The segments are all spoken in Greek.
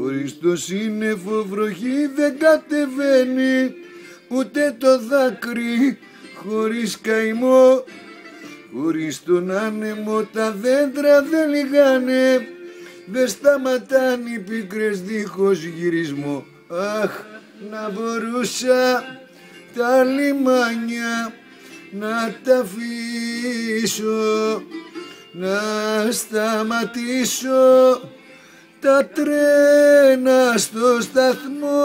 Χωρίς το σύννεφο βροχή δεν κατεβαίνει ούτε το δάκρυ χωρίς καημό. Χωρίς τον άνεμο τα δέντρα δεν λιγάνε δεν σταματάνε οι πίκρες δίχως γυρισμό. Αχ να μπορούσα τα λιμάνια να τα αφήσω να σταματήσω τα τρένα στο σταθμό.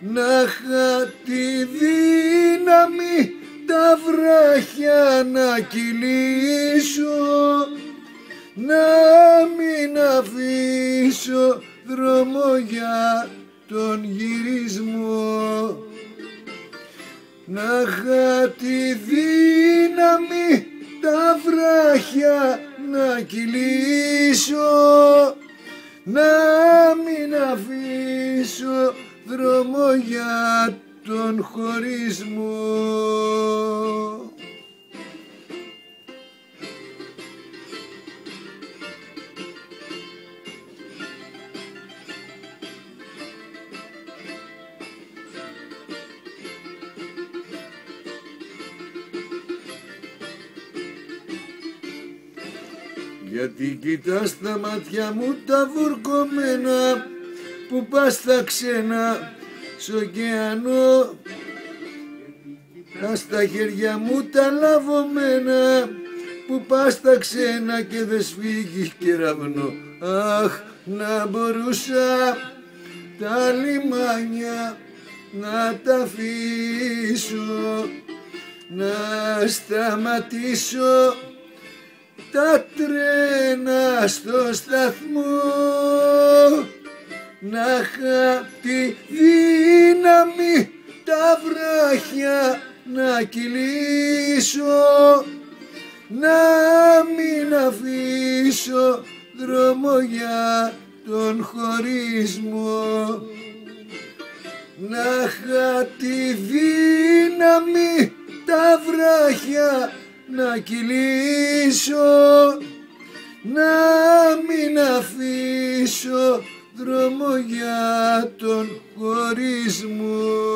Να είχα τη δύναμη τα βράχια να κυλήσω. Να μην αφήσω δρόμο για τον γυρισμό. Να είχα τη δύναμη τα βράχια να κυλήσω να μην αφήσω δρόμο για τον χωρισμό. Γιατί κοιτάς τα μάτια μου τα βουρκωμένα που πας στα ξένα σ' ωκεανό. Τα στα χέρια μου τα λαβωμένα που πας στα ξένα και δεν σφίγγεις κεραυνό Αχ να μπορούσα τα λιμάνια να τα αφήσω να σταματήσω τα τρένα στο σταθμό να είχα τη δύναμη τα βράχια να κυλήσω να μην αφήσω δρόμο για τον χωρισμό. Να είχα τη δύναμη τα βράχια να κυλήσω να μην αφήσω δρόμο για τον χωρισμό.